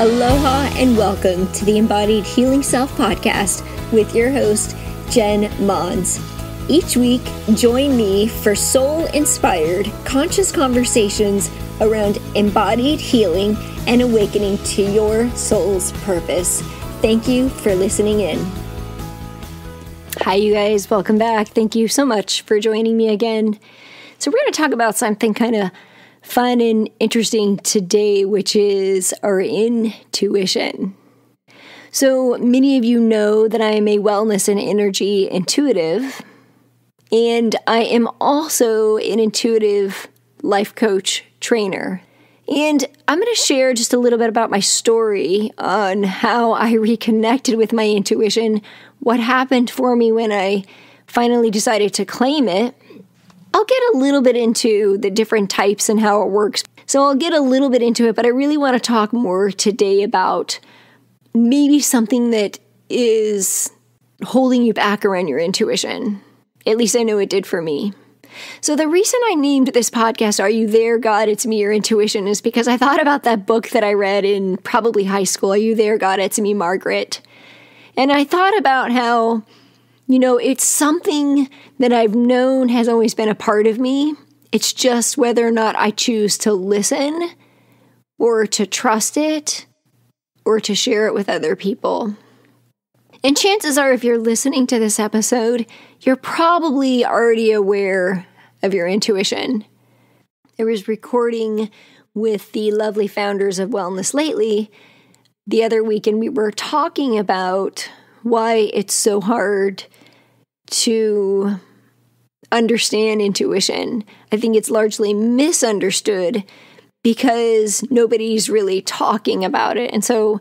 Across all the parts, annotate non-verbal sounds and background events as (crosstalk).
Aloha and welcome to the Embodied Healing Self podcast with your host, Jen Mons. Each week, join me for soul inspired, conscious conversations around embodied healing and awakening to your soul's purpose. Thank you for listening in. Hi, you guys. Welcome back. Thank you so much for joining me again. So, we're going to talk about something kind of fun and interesting today, which is our intuition. So, many of you know that I am a wellness and energy intuitive, and I am also an intuitive life coach trainer. And I'm going to share just a little bit about my story on how I reconnected with my intuition, what happened for me when I finally decided to claim it, I'll get a little bit into the different types and how it works. So I'll get a little bit into it, but I really want to talk more today about maybe something that is holding you back around your intuition. At least I know it did for me. So, the reason I named this podcast, Are You There, God? It's Me, Your Intuition, is because I thought about that book that I read in probably high school, Are You There, God? It's Me, Margaret. And I thought about how you know, it's something that I've known has always been a part of me. It's just whether or not I choose to listen or to trust it or to share it with other people. And chances are, if you're listening to this episode, you're probably already aware of your intuition. I was recording with the lovely founders of Wellness Lately the other week, and we were talking about why it's so hard to understand intuition. I think it's largely misunderstood because nobody's really talking about it. And so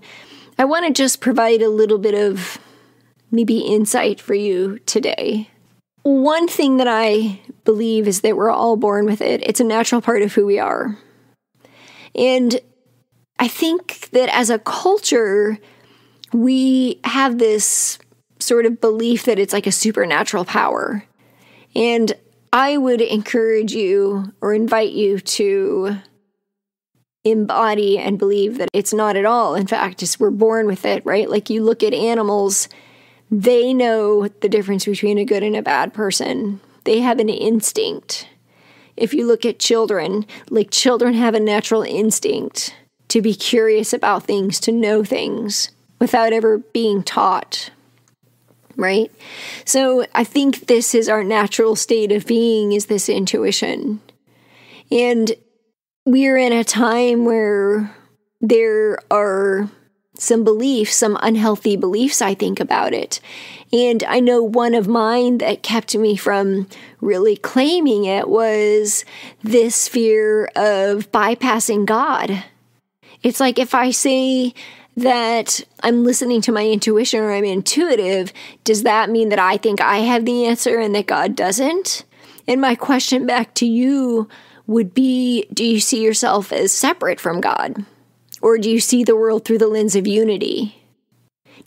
I want to just provide a little bit of maybe insight for you today. One thing that I believe is that we're all born with it, it's a natural part of who we are. And I think that as a culture, we have this sort of belief that it's like a supernatural power. And I would encourage you or invite you to embody and believe that it's not at all. In fact, it's, we're born with it, right? Like you look at animals, they know the difference between a good and a bad person. They have an instinct. If you look at children, like children have a natural instinct to be curious about things, to know things without ever being taught right? So I think this is our natural state of being is this intuition. And we're in a time where there are some beliefs, some unhealthy beliefs, I think, about it. And I know one of mine that kept me from really claiming it was this fear of bypassing God. It's like if I say that I'm listening to my intuition or I'm intuitive, does that mean that I think I have the answer and that God doesn't? And my question back to you would be Do you see yourself as separate from God? Or do you see the world through the lens of unity?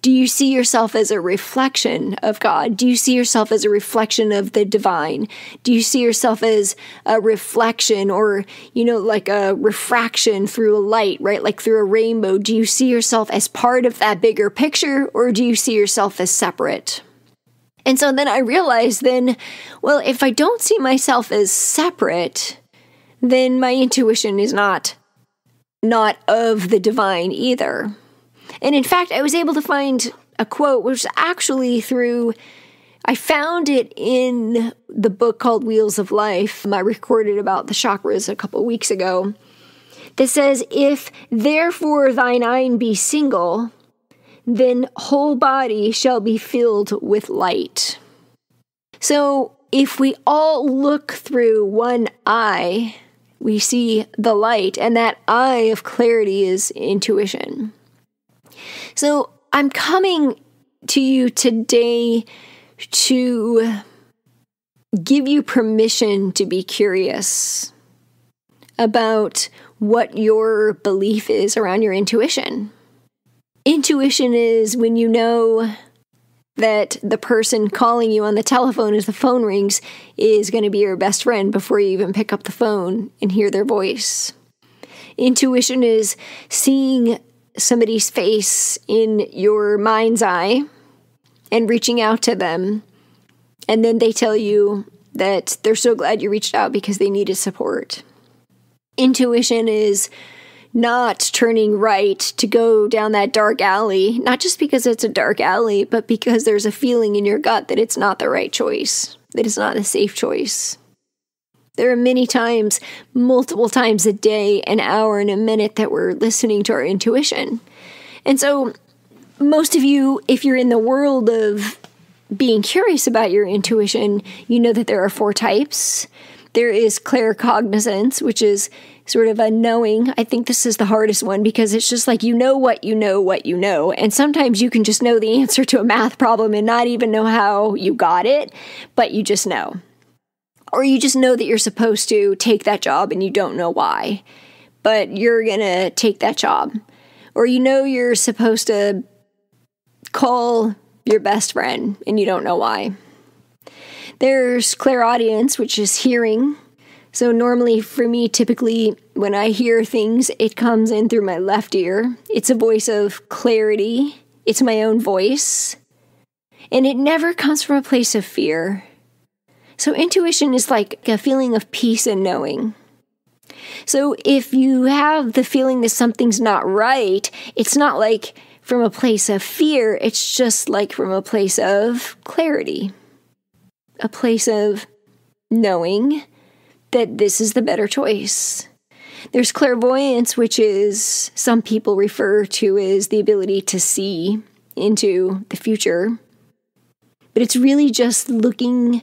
Do you see yourself as a reflection of God? Do you see yourself as a reflection of the divine? Do you see yourself as a reflection or, you know, like a refraction through a light, right? Like through a rainbow? Do you see yourself as part of that bigger picture or do you see yourself as separate? And so then I realized then, well, if I don't see myself as separate, then my intuition is not not of the divine either. And in fact, I was able to find a quote, which actually through, I found it in the book called Wheels of Life. Um, I recorded about the chakras a couple weeks ago. That says, If therefore thine eye be single, then whole body shall be filled with light. So if we all look through one eye, we see the light, and that eye of clarity is intuition. So I'm coming to you today to give you permission to be curious about what your belief is around your intuition. Intuition is when you know that the person calling you on the telephone as the phone rings is going to be your best friend before you even pick up the phone and hear their voice. Intuition is seeing somebody's face in your mind's eye and reaching out to them. And then they tell you that they're so glad you reached out because they needed support. Intuition is not turning right to go down that dark alley, not just because it's a dark alley, but because there's a feeling in your gut that it's not the right choice, that it's not a safe choice. There are many times, multiple times a day, an hour, and a minute that we're listening to our intuition. And so, most of you, if you're in the world of being curious about your intuition, you know that there are four types. There is claircognizance, which is sort of a knowing. I think this is the hardest one because it's just like you know what you know what you know. And sometimes you can just know the answer to a math problem and not even know how you got it, but you just know. Or you just know that you're supposed to take that job and you don't know why, but you're going to take that job. Or you know you're supposed to call your best friend and you don't know why. There's clairaudience, which is hearing. So, normally for me, typically when I hear things, it comes in through my left ear. It's a voice of clarity, it's my own voice. And it never comes from a place of fear. So, intuition is like a feeling of peace and knowing. So, if you have the feeling that something's not right, it's not like from a place of fear, it's just like from a place of clarity a place of knowing that this is the better choice. There's clairvoyance, which is some people refer to as the ability to see into the future. But it's really just looking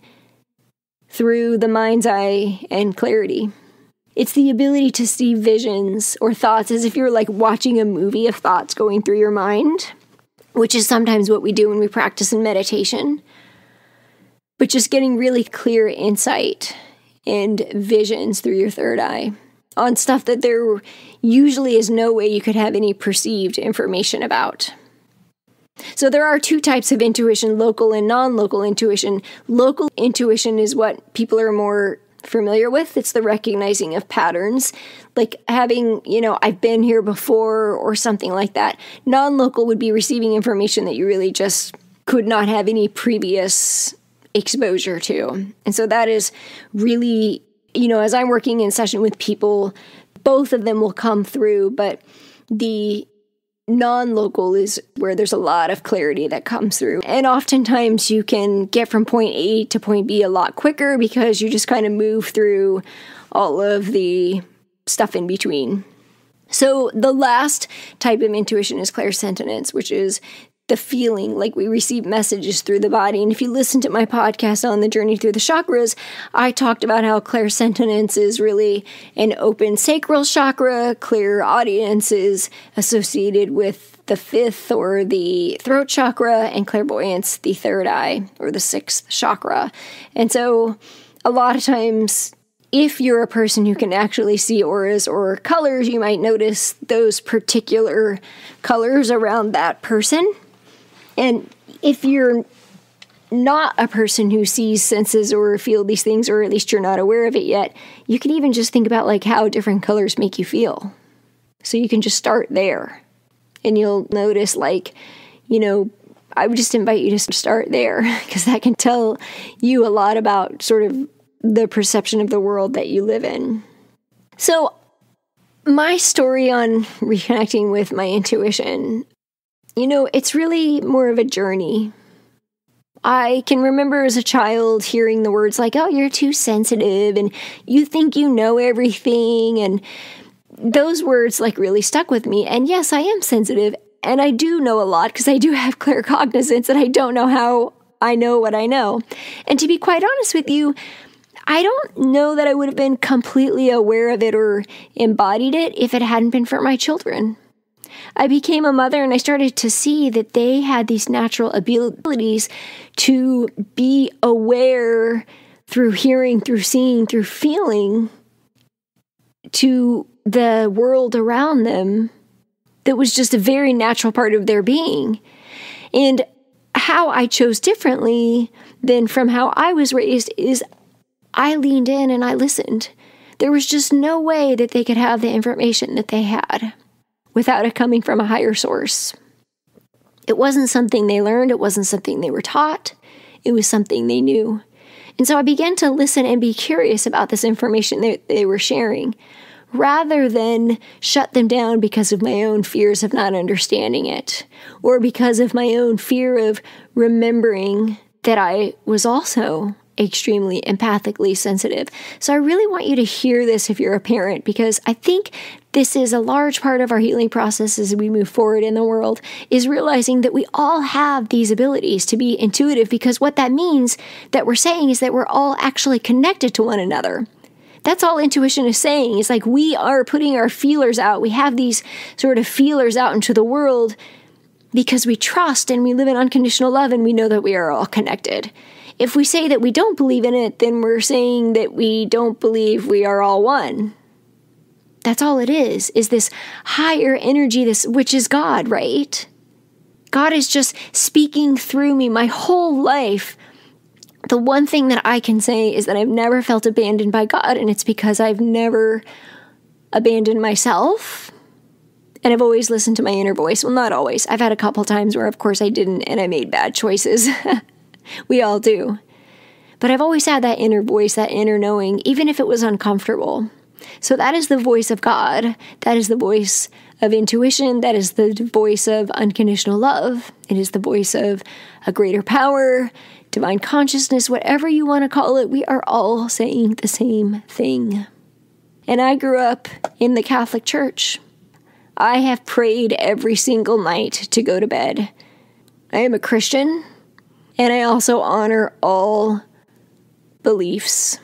through the mind's eye and clarity. It's the ability to see visions or thoughts as if you're like watching a movie of thoughts going through your mind, which is sometimes what we do when we practice in meditation but just getting really clear insight and visions through your third eye on stuff that there usually is no way you could have any perceived information about. So there are two types of intuition local and non local intuition. Local intuition is what people are more familiar with. It's the recognizing of patterns, like having, you know, I've been here before or something like that. Non local would be receiving information that you really just could not have any previous exposure to. And so that is really, you know, as I'm working in session with people, both of them will come through, but the non local is where there's a lot of clarity that comes through. And oftentimes you can get from point A to point B a lot quicker because you just kind of move through all of the stuff in between. So, the last type of intuition is clairsentience, which is the feeling like we receive messages through the body. And if you listen to my podcast on the journey through the chakras, I talked about how clairsentience is really an open sacral chakra, clairaudience is associated with the fifth or the throat chakra, and clairvoyance, the third eye or the sixth chakra. And so a lot of times if you're a person who can actually see auras or colors, you might notice those particular colors around that person. And if you're not a person who sees senses or feel these things, or at least you're not aware of it yet, you can even just think about like how different colors make you feel. So you can just start there. And you'll notice like, you know, I would just invite you to start there (laughs) because that can tell you a lot about sort of the perception of the world that you live in. So, my story on reconnecting with my intuition you know, it's really more of a journey. I can remember as a child hearing the words like, oh, you're too sensitive and you think you know everything. And those words like really stuck with me. And yes, I am sensitive and I do know a lot because I do have (laughs) claircognizance and I don't know how I know what I know. And to be quite honest with you, I don't know that I would have been completely aware of it or embodied it if it hadn't been for my children. I became a mother and I started to see that they had these natural abilities to be aware through hearing, through seeing, through feeling to the world around them that was just a very natural part of their being. And how I chose differently than from how I was raised is I leaned in and I listened. There was just no way that they could have the information that they had without it coming from a higher source. It wasn't something they learned, it wasn't something they were taught, it was something they knew. And so I began to listen and be curious about this information that they were sharing rather than shut them down because of my own fears of not understanding it or because of my own fear of remembering that I was also extremely empathically sensitive. So I really want you to hear this if you're a parent because I think this is a large part of our healing process as we move forward in the world is realizing that we all have these abilities to be intuitive because what that means that we're saying is that we're all actually connected to one another. That's all intuition is saying. It's like we are putting our feelers out. We have these sort of feelers out into the world because we trust and we live in unconditional love and we know that we are all connected. If we say that we don't believe in it, then we're saying that we don't believe we are all one. That's all it is, is this higher energy, this which is God, right? God is just speaking through me my whole life. The one thing that I can say is that I've never felt abandoned by God, and it's because I've never abandoned myself. And I've always listened to my inner voice. Well, not always. I've had a couple times where, of course, I didn't and I made bad choices. (laughs) we all do. But I've always had that inner voice, that inner knowing, even if it was uncomfortable. So that is the voice of God. That is the voice of intuition. That is the voice of unconditional love. It is the voice of a greater power, divine consciousness, whatever you want to call it. We are all saying the same thing. And I grew up in the Catholic Church. I have prayed every single night to go to bed. I am a Christian. And I also honor all beliefs.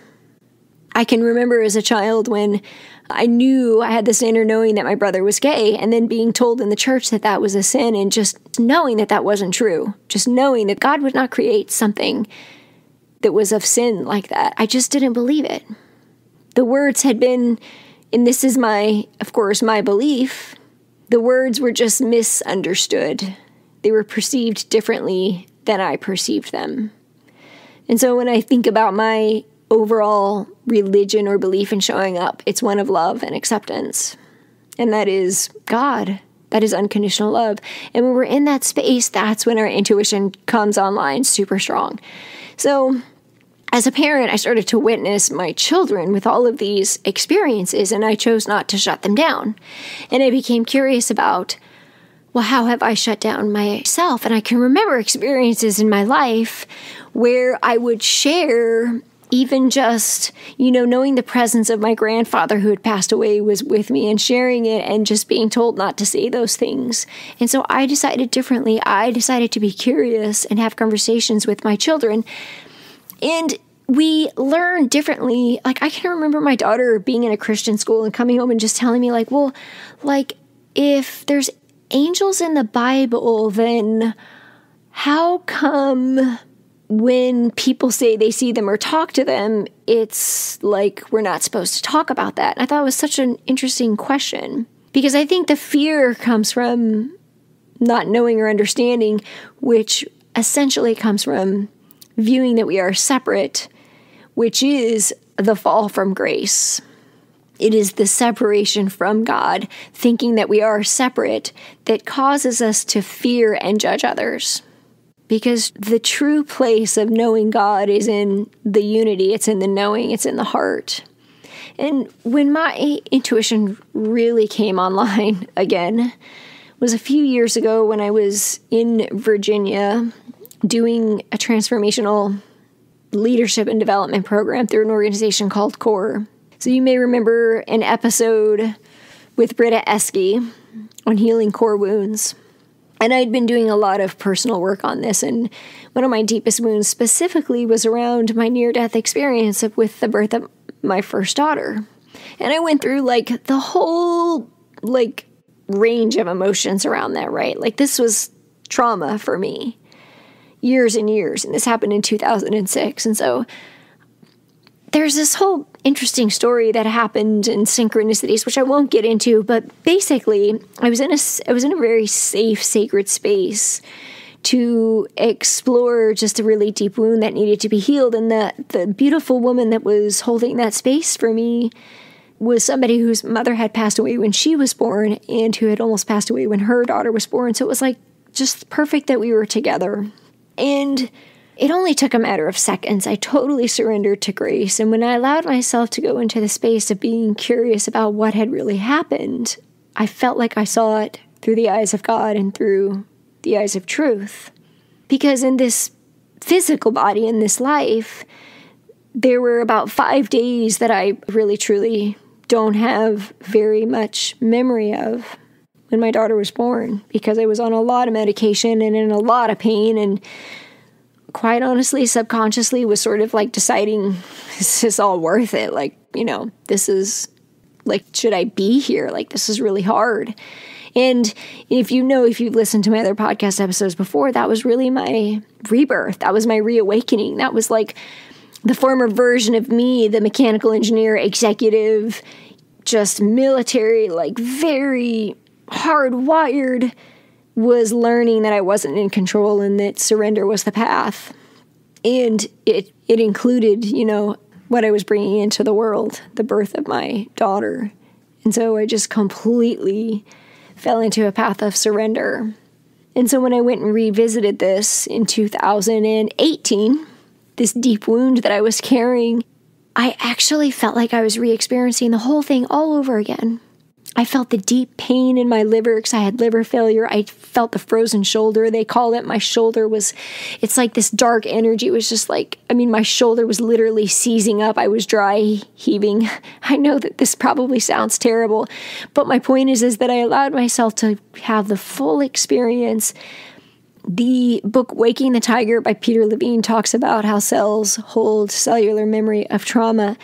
I can remember as a child when I knew I had this inner knowing that my brother was gay, and then being told in the church that that was a sin, and just knowing that that wasn't true, just knowing that God would not create something that was of sin like that. I just didn't believe it. The words had been, and this is my, of course, my belief, the words were just misunderstood. They were perceived differently than I perceived them. And so when I think about my overall religion or belief in showing up, it's one of love and acceptance. And that is God. That is unconditional love. And when we're in that space, that's when our intuition comes online super strong. So, as a parent, I started to witness my children with all of these experiences, and I chose not to shut them down. And I became curious about well, how have I shut down myself? And I can remember experiences in my life where I would share even just, you know, knowing the presence of my grandfather who had passed away was with me and sharing it and just being told not to say those things. And so I decided differently. I decided to be curious and have conversations with my children. And we learn differently. Like, I can remember my daughter being in a Christian school and coming home and just telling me, like, well, like, if there's angels in the Bible, then how come when people say they see them or talk to them, it's like we're not supposed to talk about that? I thought it was such an interesting question because I think the fear comes from not knowing or understanding, which essentially comes from viewing that we are separate, which is the fall from grace. It is the separation from God, thinking that we are separate, that causes us to fear and judge others. Because the true place of knowing God is in the unity, it's in the knowing, it's in the heart. And when my intuition really came online (laughs) again was a few years ago when I was in Virginia doing a transformational leadership and development program through an organization called CORE. So you may remember an episode with Britta Eske on healing core wounds. And I'd been doing a lot of personal work on this, and one of my deepest wounds specifically was around my near death experience with the birth of my first daughter. And I went through like the whole like range of emotions around that, right? Like this was trauma for me. Years and years, and this happened in 2006. And so there's this whole interesting story that happened in synchronicities, which I won't get into, but basically, I was in a I was in a very safe, sacred space to explore just a really deep wound that needed to be healed, and the the beautiful woman that was holding that space for me was somebody whose mother had passed away when she was born and who had almost passed away when her daughter was born. So it was like just perfect that we were together. And it only took a matter of seconds. I totally surrendered to grace. And when I allowed myself to go into the space of being curious about what had really happened, I felt like I saw it through the eyes of God and through the eyes of truth. Because in this physical body, in this life, there were about five days that I really truly don't have very much memory of when my daughter was born because I was on a lot of medication and in a lot of pain and quite honestly subconsciously was sort of like deciding (laughs) is this all worth it like you know this is like should I be here like this is really hard and if you know, if you've listened to my other podcast episodes before, that was really my rebirth. That was my reawakening. That was like the former version of me, the mechanical engineer, executive, just military, like very hardwired, was learning that I wasn't in control and that surrender was the path. And it it included, you know, what I was bringing into the world, the birth of my daughter. And so I just completely fell into a path of surrender. And so when I went and revisited this in 2018, this deep wound that I was carrying, I actually felt like I was re experiencing the whole thing all over again. I felt the deep pain in my liver because I had liver failure. I felt the frozen shoulder. They call it. My shoulder was, it's like this dark energy. It was just like, I mean, my shoulder was literally seizing up. I was dry heaving. (laughs) I know that this probably sounds terrible, but my point is, is that I allowed myself to have the full experience. The book Waking the Tiger by Peter Levine talks about how cells hold cellular memory of trauma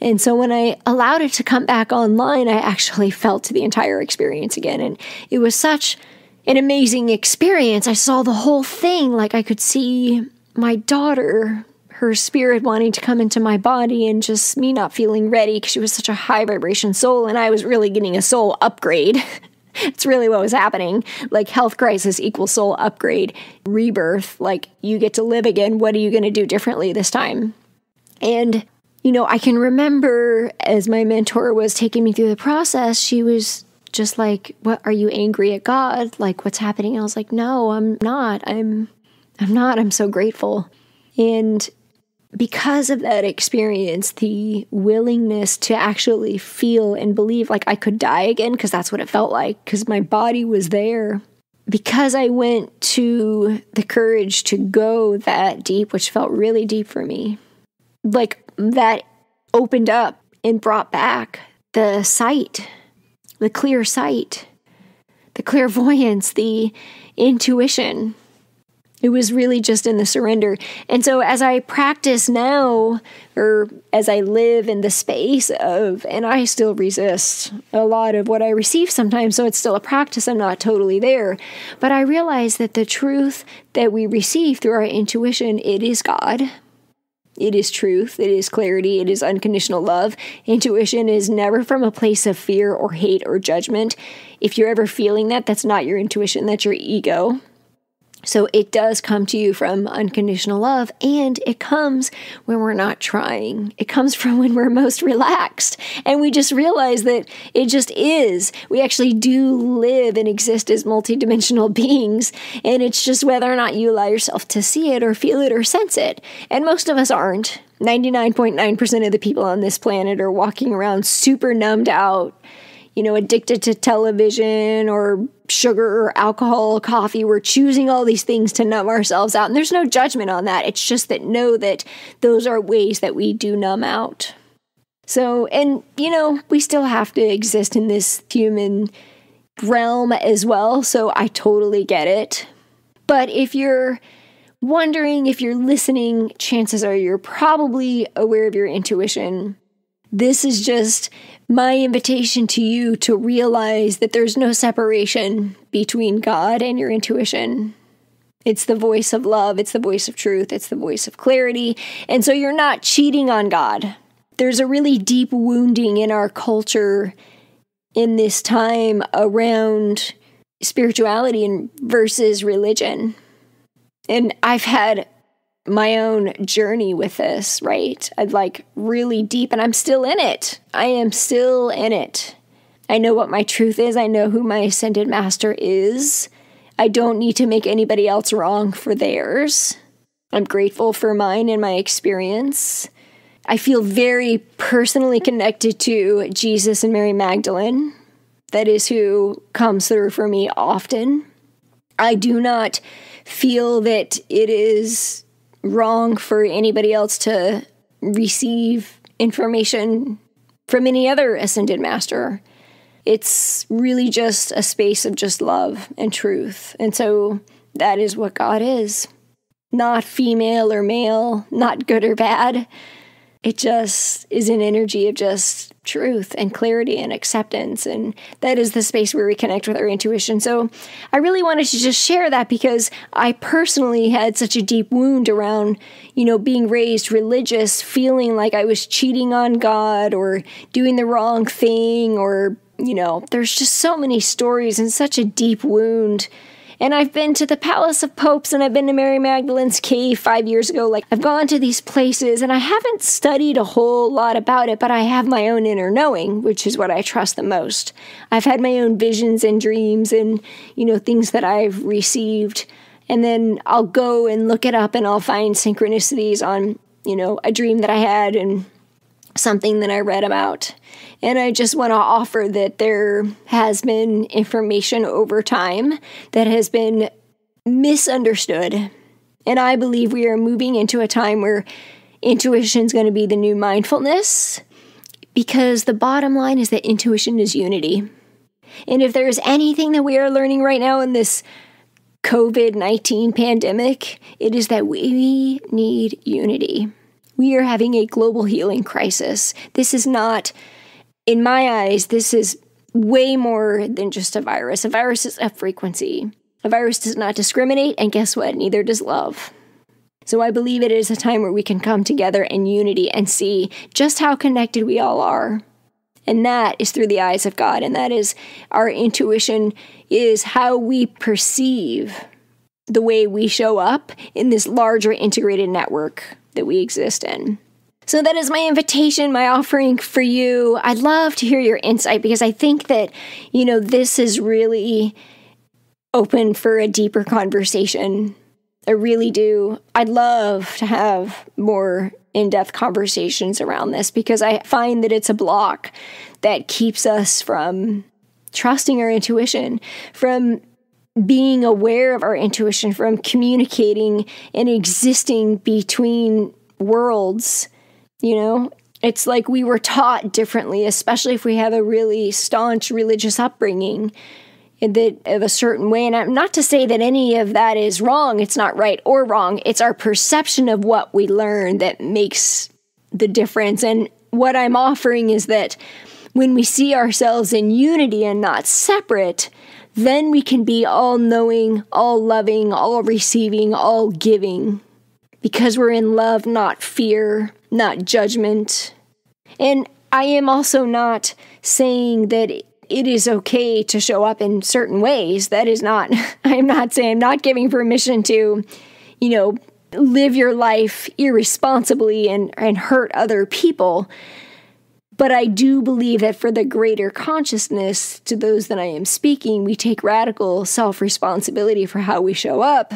and so when I allowed it to come back online, I actually felt the entire experience again. And it was such an amazing experience. I saw the whole thing. Like I could see my daughter, her spirit wanting to come into my body, and just me not feeling ready because she was such a high vibration soul. And I was really getting a soul upgrade. (laughs) it's really what was happening. Like health crisis equals soul upgrade, rebirth. Like you get to live again. What are you going to do differently this time? And you know, I can remember as my mentor was taking me through the process, she was just like, "What are you angry at God? Like what's happening?" And I was like, "No, I'm not. I'm I'm not. I'm so grateful." And because of that experience, the willingness to actually feel and believe like I could die again, because that's what it felt like, because my body was there. Because I went to the courage to go that deep, which felt really deep for me. Like that opened up and brought back the sight, the clear sight, the clairvoyance, the intuition. It was really just in the surrender. And so, as I practice now, or as I live in the space of, and I still resist a lot of what I receive sometimes, so it's still a practice, I'm not totally there. But I realize that the truth that we receive through our intuition, it is God. It is truth, it is clarity, it is unconditional love. Intuition is never from a place of fear or hate or judgment. If you're ever feeling that, that's not your intuition, that's your ego. So it does come to you from unconditional love, and it comes when we're not trying. It comes (laughs) from when we're most relaxed, and we just realize that it just is. We actually do live and exist as multidimensional (laughs) beings, and it's just whether or not you allow yourself to see it or feel it or sense it. And most of us aren't. 99.9% of the people on this planet are walking around super numbed out you know, addicted to television or sugar or alcohol, coffee. We're choosing all these things to numb ourselves out. And there's no judgment on that. It's just that know that those are ways that we do numb out. So, and you know, we still have to exist in this human realm as well. So I totally get it. But if you're wondering, if you're listening, chances are you're probably aware of your intuition. This is just my invitation to you to realize that there's no separation between God and your intuition. It's the voice of love, it's the voice of truth, it's the voice of clarity. And so you're not cheating on God. There's a really deep wounding in our culture in this time around spirituality and versus religion. And I've had my own journey with this, right? I'd like really deep, and I'm still in it. I am still in it. I know what my truth is, I know who my ascended master is. I don't need to make anybody else wrong for theirs. I'm grateful for mine and my experience. I feel very personally connected to Jesus and Mary Magdalene. That is who comes through for me often. I do not feel that it is wrong for anybody else to receive information from any other ascended master. It's really just a space of just love and truth. And so that is what God is. Not female or male, not good or bad. It just is an energy of just truth and clarity and acceptance. And that is the space where we connect with our intuition. So I really wanted to just share that because I personally had such a deep wound around, you know, being raised religious, feeling like I was cheating on God or doing the wrong thing or, you know, there's just so many stories and such a deep wound and I've been to the Palace of Popes and I've been to Mary Magdalene's cave five years ago. Like, I've gone to these places and I haven't studied a whole lot about it, but I have my own inner knowing, which is what I trust the most. I've had my own visions and dreams and, you know, things that I've received. And then I'll go and look it up and I'll find synchronicities on, you know, a dream that I had and something that I read about. And I just want to offer that there has been information over time that has been misunderstood. And I believe we are moving into a time where intuition is going to be the new mindfulness because the bottom line is that intuition is unity. And if there is anything that we are learning right now in this COVID 19 pandemic, it is that we need unity. We are having a global healing crisis. This is not in my eyes, this is way more than just a virus. A virus is a frequency. A virus does not discriminate, and guess what? Neither does love. So I believe it is a time where we can come together in unity and see just how connected we all are. And that is through the eyes of God, and that is our intuition, is how we perceive the way we show up in this larger integrated network that we exist in. So that is my invitation, my offering for you. I'd love to hear your insight because I think that, you know, this is really open for a deeper conversation. I really do. I'd love to have more in depth conversations around this because I find that it's a block that keeps us from trusting our intuition, from being aware of our intuition, from communicating and existing between worlds you know, it's like we were taught differently, especially if we have a really staunch religious upbringing in that of a certain way. And I'm not to say that any of that is wrong. It's not right or wrong. It's our perception of what we learn that makes the difference. And what I'm offering is that when we see ourselves in unity and not separate, then we can be all knowing, all loving, all receiving, all giving because we're in love, not fear, not judgment. And I am also not saying that it is okay to show up in certain ways. That is not, (laughs) I'm not saying, I'm not giving permission to, you know, live your life irresponsibly and, and hurt other people. But I do believe that for the greater consciousness to those that I am speaking, we take radical self responsibility for how we show up.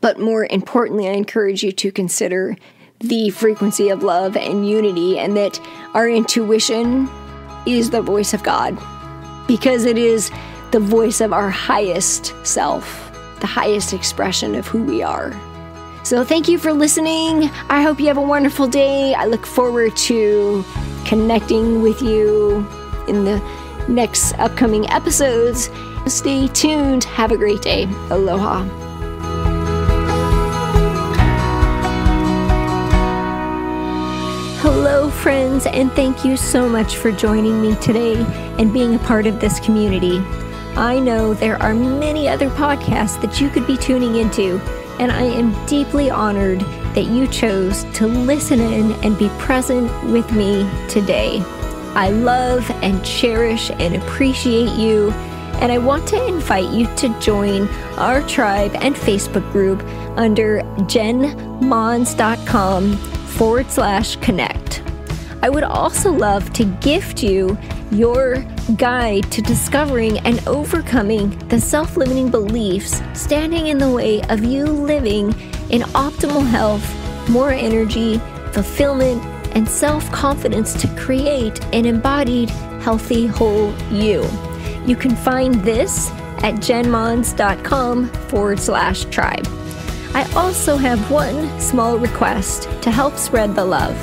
But more importantly, I encourage you to consider the frequency of love and unity, and that our intuition is the voice of God because it is the voice of our highest self, the highest expression of who we are. So, thank you for listening. I hope you have a wonderful day. I look forward to connecting with you in the next upcoming episodes. Stay tuned. Have a great day. Aloha. Hello, friends, and thank you so much for joining me today and being a part of this community. I know there are many other podcasts that you could be tuning into, and I am deeply honored that you chose to listen in and be present with me today. I love and cherish and appreciate you, and I want to invite you to join our tribe and Facebook group under jenmons.com forward slash connect. I would also love to gift you your guide to discovering and overcoming the self limiting beliefs standing in the way of you living in optimal health, more energy, fulfillment, and self confidence to create an embodied, healthy, whole you. You can find this at jenmons.com forward slash tribe. I also have one small request to help spread the love.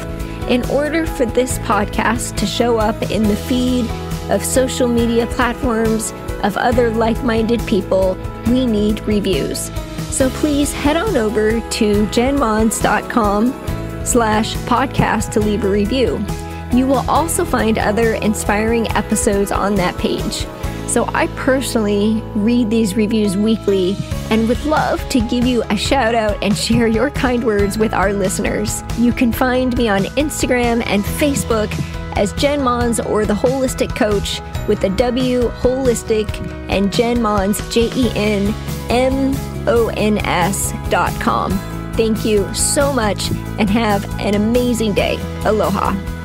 In order for this podcast to show up in the feed of social media platforms of other like minded people, we need reviews. So please head on over to jenmons.com slash podcast to leave a review. You will also find other inspiring episodes on that page. So I personally read these reviews weekly and would love to give you a shout out and share your kind words with our listeners. You can find me on Instagram and Facebook as Jen Mons or the Wholistic Coach with the W Wholistic and Jen Mons, J E N M O N S dot com. Thank you so much and have an amazing day. Aloha.